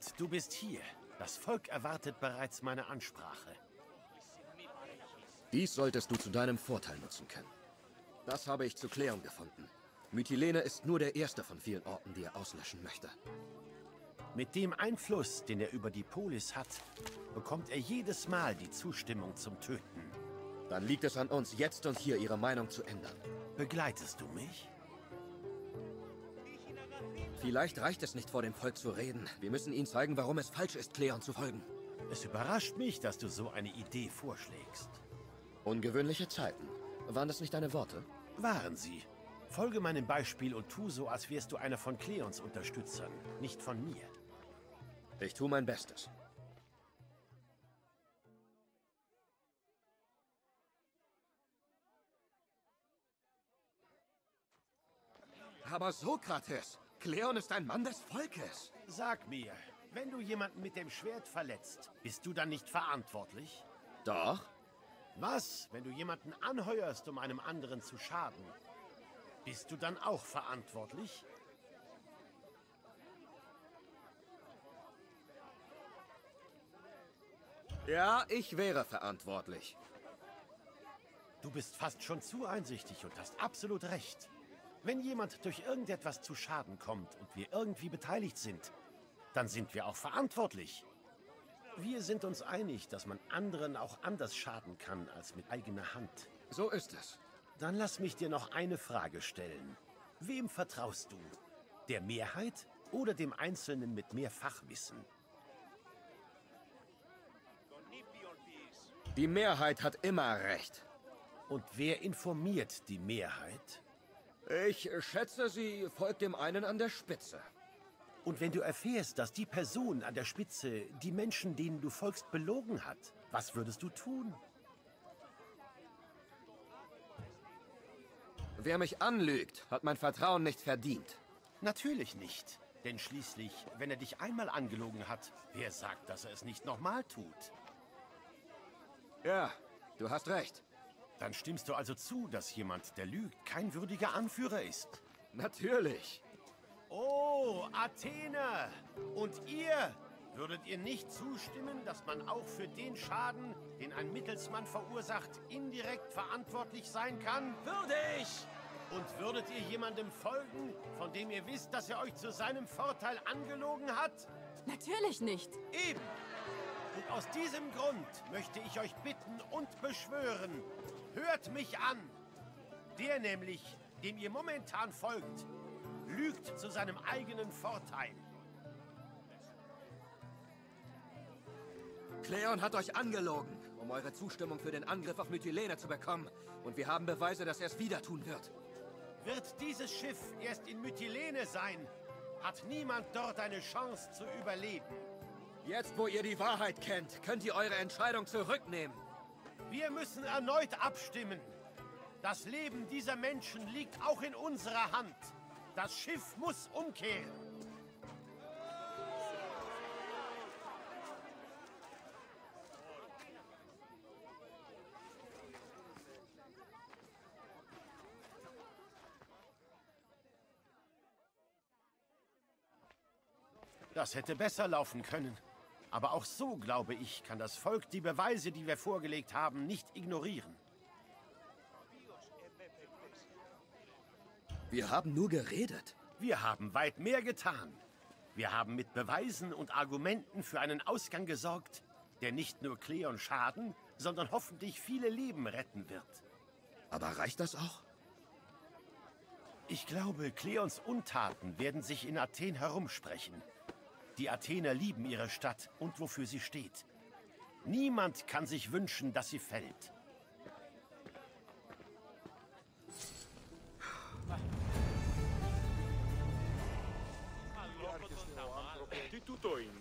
Gut, du bist hier. Das Volk erwartet bereits meine Ansprache. Dies solltest du zu deinem Vorteil nutzen können. Das habe ich zu klären gefunden. Mytilene ist nur der erste von vielen Orten, die er auslöschen möchte. Mit dem Einfluss, den er über die Polis hat, bekommt er jedes Mal die Zustimmung zum Töten. Dann liegt es an uns, jetzt und hier ihre Meinung zu ändern. Begleitest du mich? Vielleicht reicht es nicht, vor dem Volk zu reden. Wir müssen ihnen zeigen, warum es falsch ist, Cleon zu folgen. Es überrascht mich, dass du so eine Idee vorschlägst. Ungewöhnliche Zeiten. Waren das nicht deine Worte? Waren sie. Folge meinem Beispiel und tu so, als wärst du einer von Cleons Unterstützern, nicht von mir. Ich tue mein Bestes. Aber Sokrates, Kleon ist ein Mann des Volkes. Sag mir, wenn du jemanden mit dem Schwert verletzt, bist du dann nicht verantwortlich? Doch. Was, wenn du jemanden anheuerst, um einem anderen zu schaden? Bist du dann auch verantwortlich? Ja, ich wäre verantwortlich. Du bist fast schon zu einsichtig und hast absolut recht. Wenn jemand durch irgendetwas zu Schaden kommt und wir irgendwie beteiligt sind, dann sind wir auch verantwortlich. Wir sind uns einig, dass man anderen auch anders schaden kann als mit eigener Hand. So ist es. Dann lass mich dir noch eine Frage stellen. Wem vertraust du? Der Mehrheit oder dem Einzelnen mit mehr Fachwissen? Die Mehrheit hat immer recht. Und wer informiert die Mehrheit? Ich schätze, sie folgt dem einen an der Spitze. Und wenn du erfährst, dass die Person an der Spitze die Menschen, denen du folgst, belogen hat, was würdest du tun? Wer mich anlügt, hat mein Vertrauen nicht verdient. Natürlich nicht. Denn schließlich, wenn er dich einmal angelogen hat, wer sagt, dass er es nicht nochmal tut? Ja, du hast recht. Dann stimmst du also zu, dass jemand, der lügt, kein würdiger Anführer ist. Natürlich. Oh, Athene! Und ihr? Würdet ihr nicht zustimmen, dass man auch für den Schaden, den ein Mittelsmann verursacht, indirekt verantwortlich sein kann? Würde ich! Und würdet ihr jemandem folgen, von dem ihr wisst, dass er euch zu seinem Vorteil angelogen hat? Natürlich nicht. Eben. Und aus diesem Grund möchte ich euch bitten und beschwören, hört mich an. Der nämlich, dem ihr momentan folgt, lügt zu seinem eigenen Vorteil. Cleon hat euch angelogen, um eure Zustimmung für den Angriff auf Mytilene zu bekommen. Und wir haben Beweise, dass er es wieder tun wird. Wird dieses Schiff erst in Mytilene sein, hat niemand dort eine Chance zu überleben. Jetzt, wo ihr die Wahrheit kennt, könnt ihr eure Entscheidung zurücknehmen. Wir müssen erneut abstimmen. Das Leben dieser Menschen liegt auch in unserer Hand. Das Schiff muss umkehren. Das hätte besser laufen können. Aber auch so, glaube ich, kann das Volk die Beweise, die wir vorgelegt haben, nicht ignorieren. Wir haben nur geredet. Wir haben weit mehr getan. Wir haben mit Beweisen und Argumenten für einen Ausgang gesorgt, der nicht nur Cleon schaden, sondern hoffentlich viele Leben retten wird. Aber reicht das auch? Ich glaube, Cleons Untaten werden sich in Athen herumsprechen. Die Athener lieben ihre Stadt und wofür sie steht. Niemand kann sich wünschen, dass sie fällt. Die in